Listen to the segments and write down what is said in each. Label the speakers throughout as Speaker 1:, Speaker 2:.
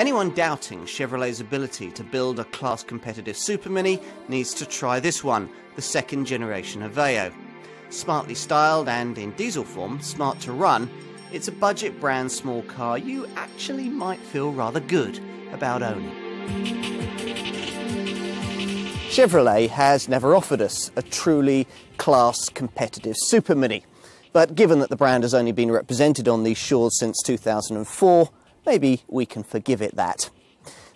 Speaker 1: Anyone doubting Chevrolet's ability to build a class competitive Super Mini needs to try this one, the second generation Aveo. Smartly styled and in diesel form, smart to run, it's a budget brand small car you actually might feel rather good about owning. Chevrolet has never offered us a truly class competitive Super Mini. But given that the brand has only been represented on these shores since 2004, maybe we can forgive it that.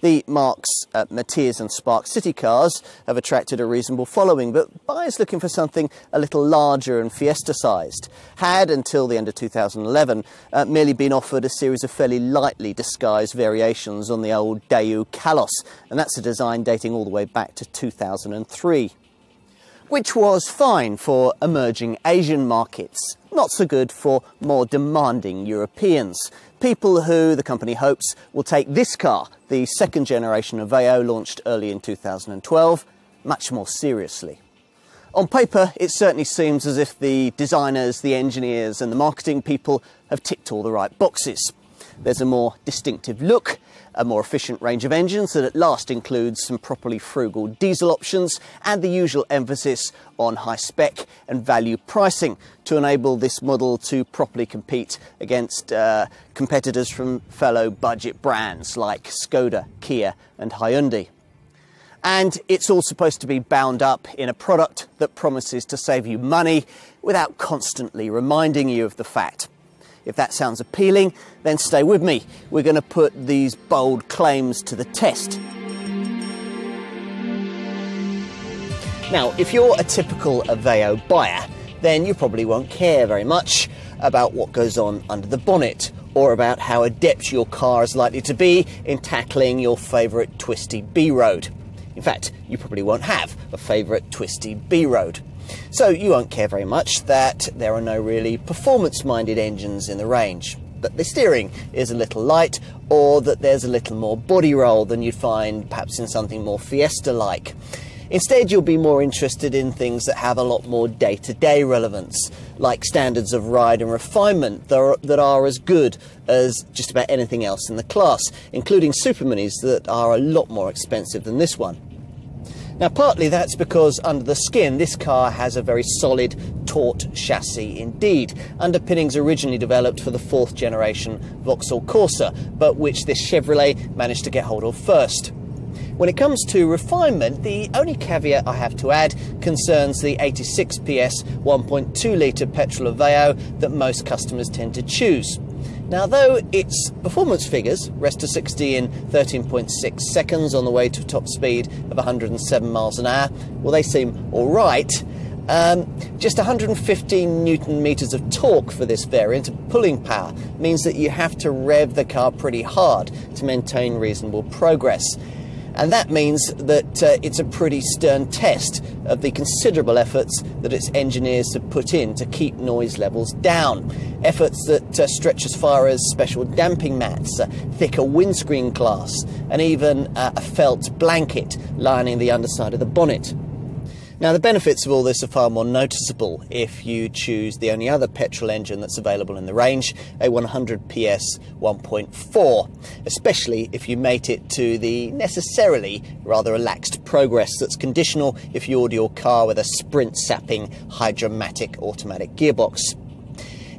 Speaker 1: The Marque's uh, and Spark City cars have attracted a reasonable following, but buyers looking for something a little larger and Fiesta-sized had, until the end of 2011, uh, merely been offered a series of fairly lightly disguised variations on the old Daewoo Kalos, and that's a design dating all the way back to 2003 which was fine for emerging Asian markets, not so good for more demanding Europeans. People who the company hopes will take this car, the second generation Aveo launched early in 2012, much more seriously. On paper, it certainly seems as if the designers, the engineers, and the marketing people have ticked all the right boxes. There's a more distinctive look, a more efficient range of engines that at last includes some properly frugal diesel options and the usual emphasis on high spec and value pricing to enable this model to properly compete against uh, competitors from fellow budget brands like Skoda, Kia and Hyundai. And it's all supposed to be bound up in a product that promises to save you money without constantly reminding you of the fact. If that sounds appealing, then stay with me. We're going to put these bold claims to the test. Now, if you're a typical Aveo buyer, then you probably won't care very much about what goes on under the bonnet or about how adept your car is likely to be in tackling your favourite twisty B road. In fact, you probably won't have a favourite twisty B road. So you won't care very much that there are no really performance-minded engines in the range, that the steering is a little light, or that there's a little more body roll than you'd find perhaps in something more Fiesta-like. Instead, you'll be more interested in things that have a lot more day to day relevance, like standards of ride and refinement that are, that are, as good as just about anything else in the class, including super minis that are a lot more expensive than this one. Now, partly that's because under the skin, this car has a very solid, taut chassis indeed, underpinnings originally developed for the fourth generation Vauxhall Corsa, but which this Chevrolet managed to get hold of first. When it comes to refinement, the only caveat I have to add concerns the 86 PS 1.2 litre petrol Aveo that most customers tend to choose. Now, though its performance figures rest to 60 in 13.6 seconds on the way to a top speed of 107 miles an hour, well, they seem all right. Um, just 115 newton meters of torque for this variant of pulling power means that you have to rev the car pretty hard to maintain reasonable progress. And that means that uh, it's a pretty stern test of the considerable efforts that its engineers have put in to keep noise levels down. Efforts that uh, stretch as far as special damping mats, uh, thicker windscreen glass, and even uh, a felt blanket lining the underside of the bonnet. Now, the benefits of all this are far more noticeable if you choose the only other petrol engine that's available in the range, a 100 PS 1.4, especially if you mate it to the necessarily rather relaxed progress that's conditional if you order your car with a sprint sapping Hydra-Matic automatic gearbox.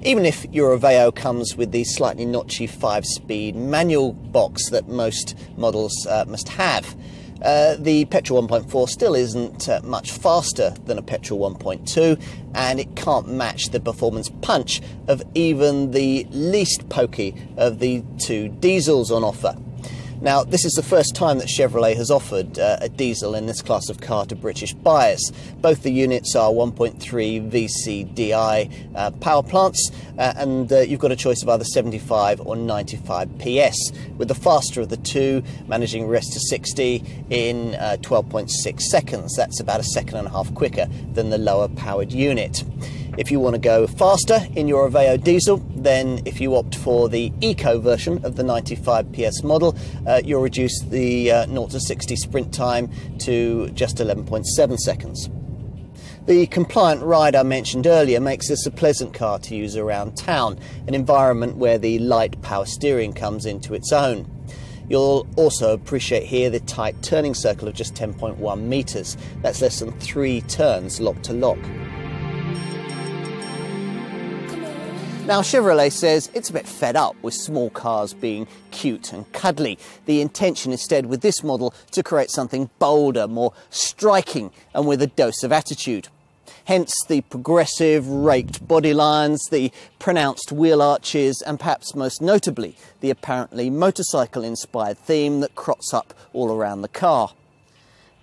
Speaker 1: Even if your Aveo comes with the slightly notchy 5 speed manual box that most models uh, must have, uh, the petrol 1.4 still isn't uh, much faster than a petrol 1.2 and it can't match the performance punch of even the least pokey of the two diesels on offer. Now, this is the first time that Chevrolet has offered uh, a diesel in this class of car to British buyers. Both the units are 1.3 VCDI uh, power plants, uh, and uh, you've got a choice of either 75 or 95 PS, with the faster of the two managing rest to 60 in uh, 12.6 seconds. That's about a second and a half quicker than the lower powered unit. If you want to go faster in your Aveo diesel, then if you opt for the Eco version of the 95 PS model, uh, you'll reduce the uh, 0 to 60 sprint time to just 11.7 seconds. The compliant ride I mentioned earlier makes this a pleasant car to use around town, an environment where the light power steering comes into its own. You'll also appreciate here the tight turning circle of just 10.1 metres. That's less than three turns lock to lock. Now, Chevrolet says it's a bit fed up with small cars being cute and cuddly. The intention instead with this model to create something bolder, more striking, and with a dose of attitude. Hence the progressive, raked body lines, the pronounced wheel arches, and perhaps most notably, the apparently motorcycle inspired theme that crops up all around the car.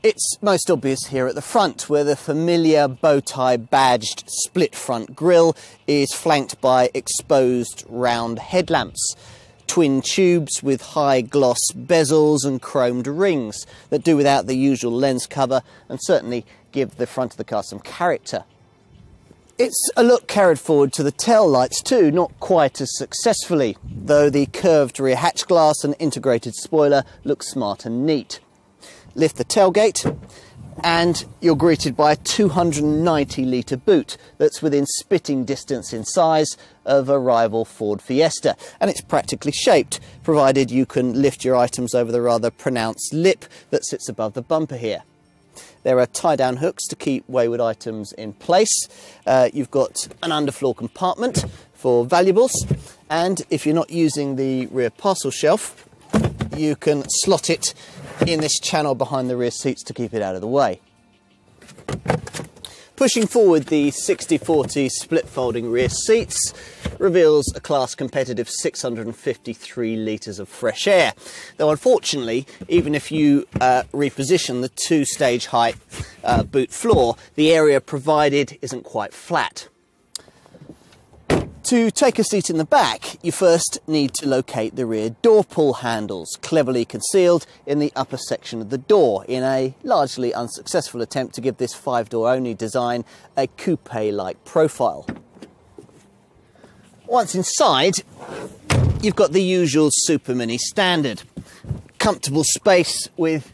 Speaker 1: It's most obvious here at the front, where the familiar bow tie badged split front grille is flanked by exposed round headlamps. Twin tubes with high gloss bezels and chromed rings that do without the usual lens cover and certainly give the front of the car some character. It's a look carried forward to the tail lights too, not quite as successfully, though the curved rear hatch glass and integrated spoiler look smart and neat lift the tailgate, and you're greeted by a 290 litre boot that's within spitting distance in size of a rival Ford Fiesta. And it's practically shaped, provided you can lift your items over the rather pronounced lip that sits above the bumper here. There are tie down hooks to keep wayward items in place. Uh, you've got an underfloor compartment for valuables, and if you're not using the rear parcel shelf, you can slot it in this channel behind the rear seats to keep it out of the way. Pushing forward the 60-40 split folding rear seats reveals a class competitive 653 litres of fresh air. Though unfortunately, even if you uh, reposition the two stage height uh, boot floor, the area provided isn't quite flat. To take a seat in the back, you first need to locate the rear door pull handles, cleverly concealed in the upper section of the door, in a largely unsuccessful attempt to give this five door only design a coupe like profile. Once inside, you've got the usual Super Mini standard. Comfortable space with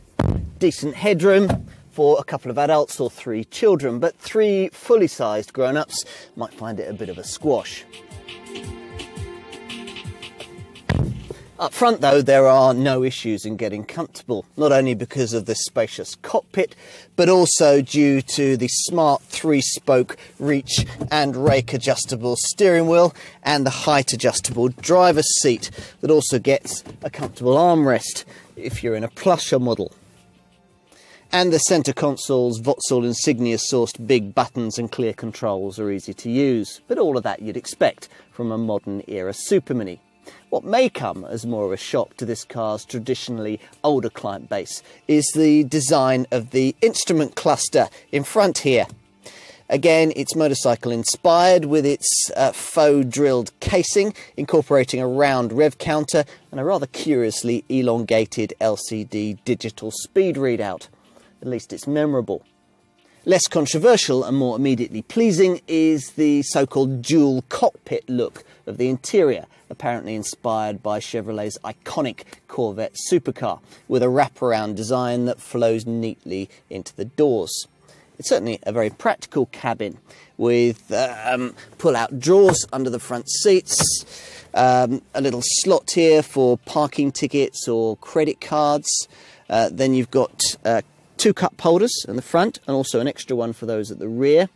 Speaker 1: decent headroom, for a couple of adults or three children, but three fully sized grown ups might find it a bit of a squash. Up front, though, there are no issues in getting comfortable, not only because of the spacious cockpit, but also due to the smart three spoke reach and rake adjustable steering wheel and the height adjustable driver's seat that also gets a comfortable armrest if you're in a plusher model. And the centre console's Vauxhall Insignia sourced big buttons and clear controls are easy to use, but all of that you'd expect from a modern era Super Mini. What may come as more of a shock to this car's traditionally older client base is the design of the instrument cluster in front here. Again, it's motorcycle inspired with its uh, faux drilled casing, incorporating a round rev counter and a rather curiously elongated LCD digital speed readout. At least it's memorable. Less controversial and more immediately pleasing is the so called dual cockpit look of the interior, apparently inspired by Chevrolet's iconic Corvette supercar, with a wraparound design that flows neatly into the doors. It's certainly a very practical cabin with um, pull out drawers under the front seats, um, a little slot here for parking tickets or credit cards. Uh, then you've got uh, two cup holders in the front and also an extra one for those at the rear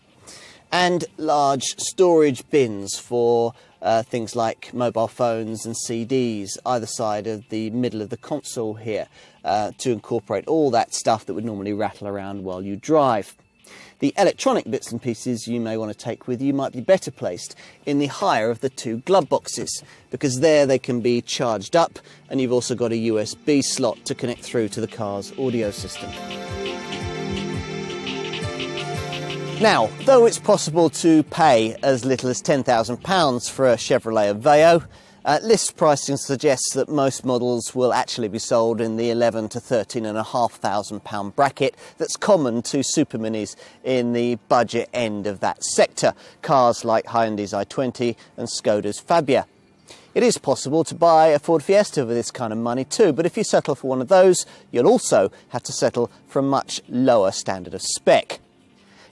Speaker 1: and large storage bins for uh, things like mobile phones and CDs either side of the middle of the console here uh, to incorporate all that stuff that would normally rattle around while you drive. The electronic bits and pieces you may want to take with you might be better placed in the higher of the two glove boxes because there they can be charged up and you've also got a USB slot to connect through to the car's audio system. Now, though it's possible to pay as little as £10,000 for a Chevrolet Aveo, uh, list pricing suggests that most models will actually be sold in the 11 to 13 and a half thousand pound bracket that's common to super minis in the budget end of that sector. Cars like Hyundai's i20 and Skoda's Fabia. It is possible to buy a Ford Fiesta for this kind of money too, but if you settle for one of those, you'll also have to settle for a much lower standard of spec.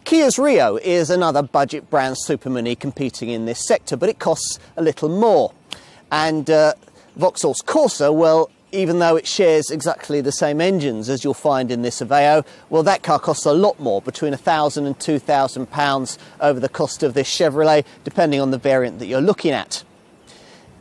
Speaker 1: Kia's Rio is another budget brand super mini competing in this sector, but it costs a little more. And uh, Vauxhall's Corsa, well, even though it shares exactly the same engines as you'll find in this Aveo, well, that car costs a lot more, between a thousand and two thousand pounds over the cost of this Chevrolet, depending on the variant that you're looking at.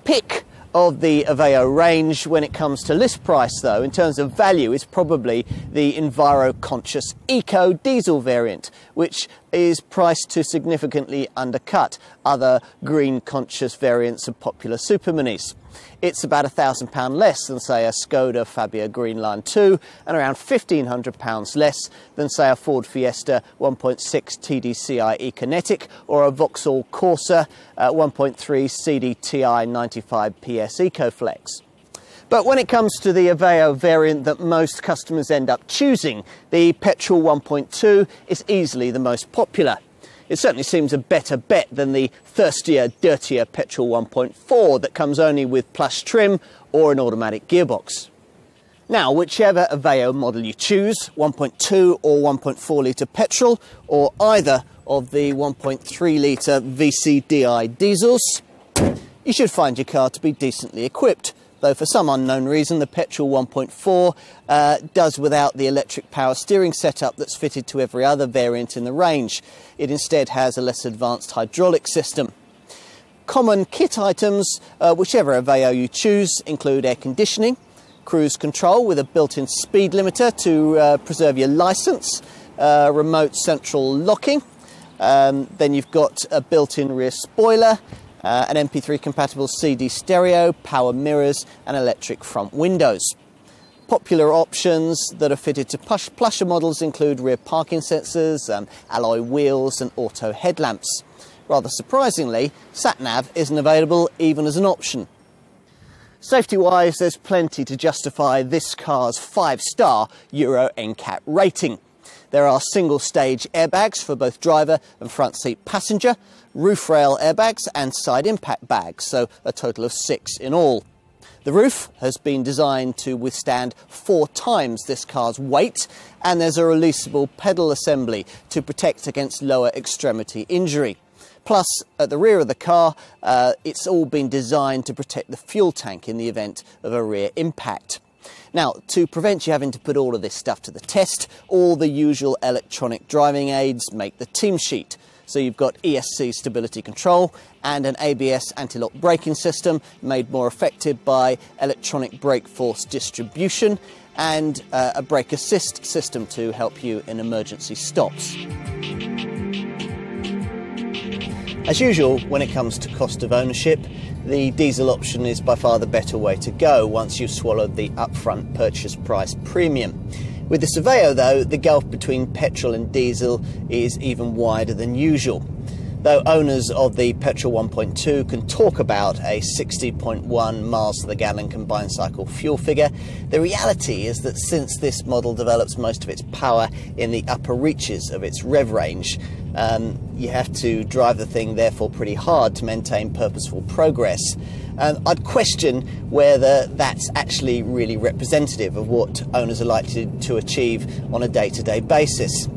Speaker 1: Pick of the Aveo range when it comes to list price, though, in terms of value, is probably the Enviro Conscious Eco diesel variant, which is priced to significantly undercut other green conscious variants of popular super minis. It's about a thousand pound less than say a Skoda Fabia Greenline 2 and around fifteen hundred pounds less than say a Ford Fiesta 1.6 TDCi Econetic or a Vauxhall Corsa uh, 1.3 CDTI 95 PS EcoFlex. But when it comes to the Aveo variant that most customers end up choosing, the petrol 1.2 is easily the most popular. It certainly seems a better bet than the thirstier, dirtier petrol 1.4 that comes only with plush trim or an automatic gearbox. Now, whichever Aveo model you choose, 1.2 or 1.4 litre petrol, or either of the 1.3 litre VCDI diesels, you should find your car to be decently equipped though for some unknown reason the petrol 1.4 uh, does without the electric power steering setup that's fitted to every other variant in the range. It instead has a less advanced hydraulic system. Common kit items, uh, whichever Aveo you choose, include air conditioning, cruise control with a built-in speed limiter to uh, preserve your license, uh, remote central locking, um, then you've got a built-in rear spoiler, uh, an MP3 compatible CD stereo, power mirrors, and electric front windows. Popular options that are fitted to plush, plusher models include rear parking sensors, um, alloy wheels, and auto headlamps. Rather surprisingly, sat-nav isn't available even as an option. Safety-wise, there's plenty to justify this car's five-star Euro NCAP rating. There are single stage airbags for both driver and front seat passenger, roof rail airbags and side impact bags, so a total of six in all. The roof has been designed to withstand four times this car's weight, and there's a releasable pedal assembly to protect against lower extremity injury. Plus, at the rear of the car, uh, it's all been designed to protect the fuel tank in the event of a rear impact. Now, to prevent you having to put all of this stuff to the test, all the usual electronic driving aids make the team sheet. So you've got ESC stability control and an ABS anti-lock braking system made more effective by electronic brake force distribution and uh, a brake assist system to help you in emergency stops. As usual, when it comes to cost of ownership, the diesel option is by far the better way to go once you've swallowed the upfront purchase price premium. With the Aveo, though, the gulf between petrol and diesel is even wider than usual. Though owners of the petrol 1.2 can talk about a 60.1 miles to the gallon combined cycle fuel figure, the reality is that since this model develops most of its power in the upper reaches of its rev range, um, you have to drive the thing therefore pretty hard to maintain purposeful progress. Um, I'd question whether that's actually really representative of what owners are likely to achieve on a day to day basis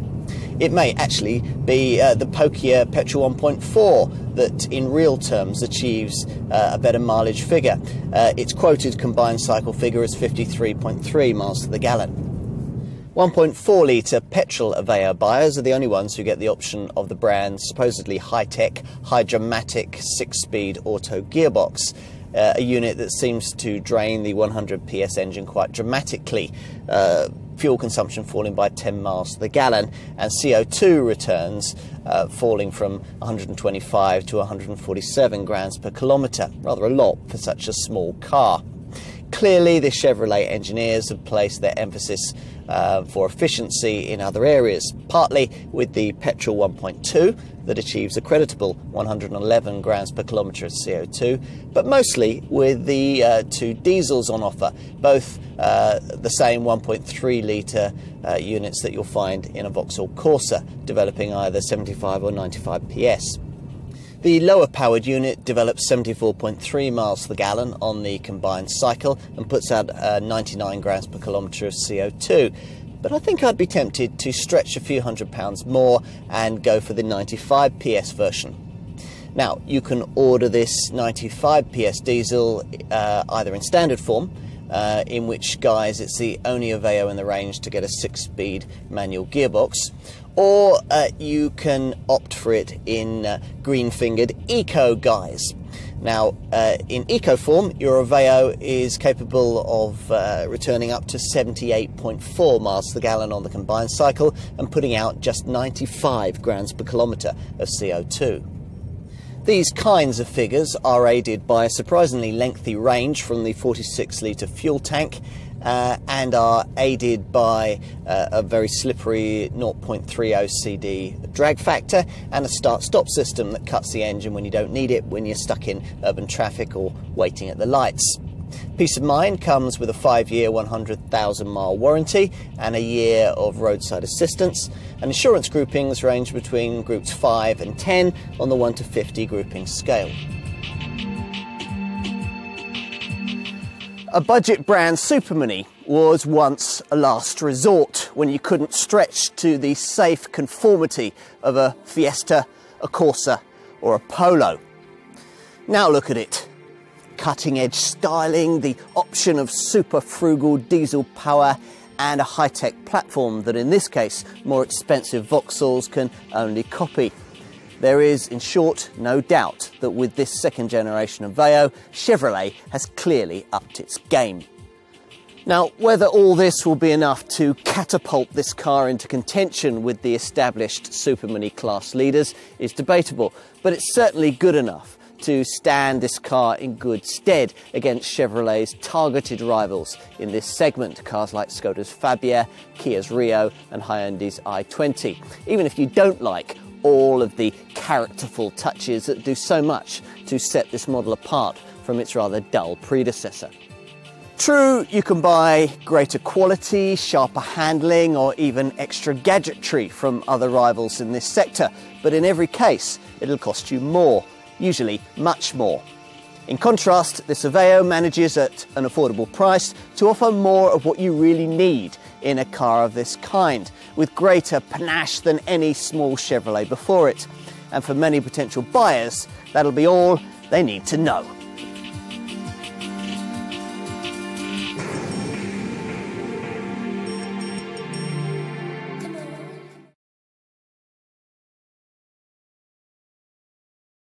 Speaker 1: it may actually be uh, the pokier Petrol 1.4 that in real terms achieves uh, a better mileage figure. Uh, its quoted combined cycle figure is 53.3 miles to the gallon. 1.4 litre petrol Aveo buyers are the only ones who get the option of the brand's supposedly high-tech, Hydra-Matic six-speed auto gearbox. Uh, a unit that seems to drain the 100 PS engine quite dramatically. Uh, fuel consumption falling by 10 miles to the gallon, and CO2 returns uh, falling from 125 to 147 grams per kilometre. Rather a lot for such a small car. Clearly, the Chevrolet engineers have placed their emphasis uh, for efficiency in other areas, partly with the petrol 1.2 that achieves a creditable 111 grams per kilometre of CO2, but mostly with the uh, two diesels on offer, both uh, the same 1.3 litre uh, units that you'll find in a Vauxhall Corsa, developing either 75 or 95 PS. The lower powered unit develops 74.3 miles per gallon on the combined cycle and puts out uh, 99 grams per kilometre of CO2. But I think I'd be tempted to stretch a few hundred pounds more and go for the 95 PS version. Now, you can order this 95 PS diesel uh, either in standard form uh, in which guise it's the only Aveo in the range to get a six speed manual gearbox. Or uh, you can opt for it in uh, green fingered eco guise. Now, uh, in eco form, your Aveo is capable of uh, returning up to 78.4 miles per gallon on the combined cycle and putting out just 95 grams per kilometre of CO2. These kinds of figures are aided by a surprisingly lengthy range from the 46 litre fuel tank uh, and are aided by uh, a very slippery 0.30 CD drag factor and a start stop system that cuts the engine when you don't need it when you're stuck in urban traffic or waiting at the lights. Peace of mind comes with a five year, 100,000 mile warranty and a year of roadside assistance. And insurance groupings range between groups 5 and 10 on the 1 to 50 grouping scale. A budget brand Super was once a last resort when you couldn't stretch to the safe conformity of a Fiesta, a Corsa, or a Polo. Now look at it. Cutting edge styling, the option of super frugal diesel power, and a high tech platform that, in this case, more expensive Vauxhalls can only copy. There is, in short, no doubt that with this second generation Aveo, Chevrolet has clearly upped its game. Now, whether all this will be enough to catapult this car into contention with the established Super Mini class leaders is debatable, but it's certainly good enough to stand this car in good stead against Chevrolet's targeted rivals in this segment, cars like Skoda's Fabia, Kia's Rio, and Hyundai's i20. Even if you don't like all of the characterful touches that do so much to set this model apart from its rather dull predecessor. True, you can buy greater quality, sharper handling, or even extra gadgetry from other rivals in this sector, but in every case, it'll cost you more, usually much more. In contrast, the Aveo manages at an affordable price to offer more of what you really need in a car of this kind, with greater panache than any small Chevrolet before it. And for many potential buyers, that'll be all they need to know.